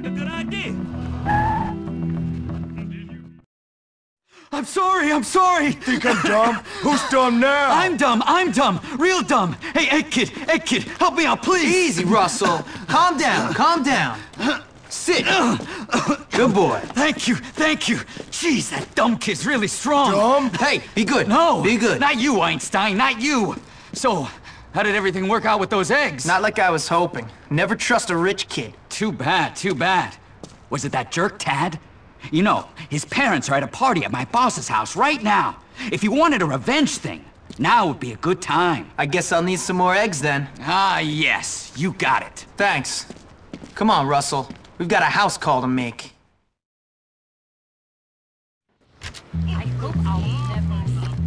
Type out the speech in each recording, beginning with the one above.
like a good idea. I'm sorry, I'm sorry. Think I'm dumb? Who's dumb now? I'm dumb, I'm dumb, real dumb. Hey, Egg Kid, Egg Kid, help me out, please. Easy, Russell. calm down, calm down. Sit. Good boy. Thank you, thank you. Jeez, that dumb kid's really strong. Dumb? Hey, be good. No, Be good. Not you, Einstein, not you. So, how did everything work out with those eggs? Not like I was hoping. Never trust a rich kid. Too bad, too bad. Was it that jerk Tad? You know, his parents are at a party at my boss's house right now. If you wanted a revenge thing, now would be a good time. I guess I'll need some more eggs then. Ah, yes, you got it. Thanks. Come on, Russell. We've got a house call to make. I hope I'll never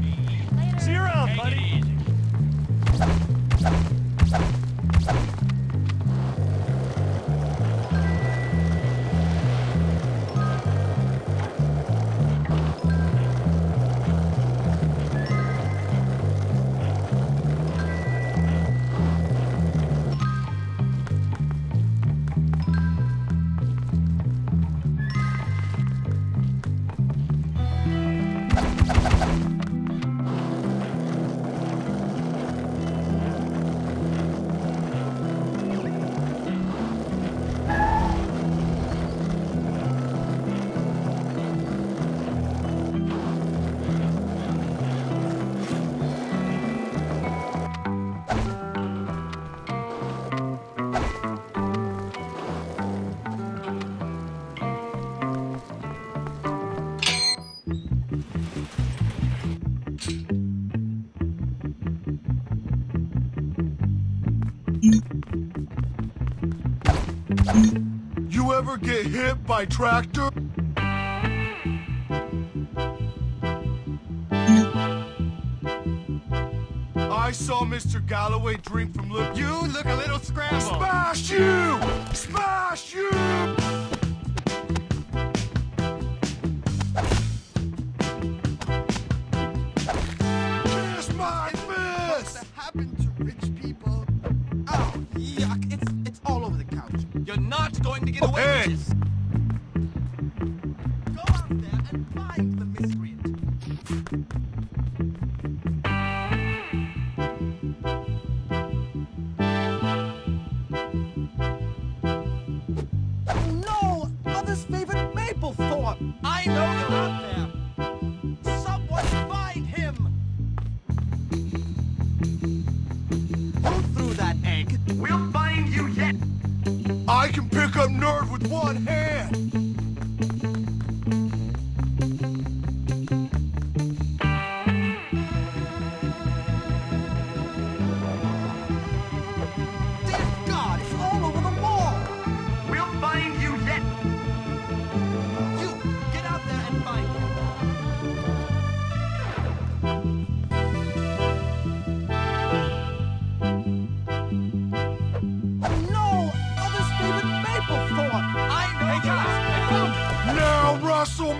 ever get hit by tractor? I saw Mr. Galloway drink from Lip. You look a little scrambled. Smash you! Smash you! Kiss my fist! happened to rich people? Oh, yuck. It's, You're not going to get away Hey! with this. Go out there and find the miscreant. Can pick up Nerd with one hand! Now, Russell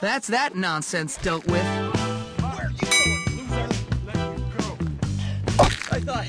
That's that nonsense dealt with. Where you going, loser? Let you go. I thought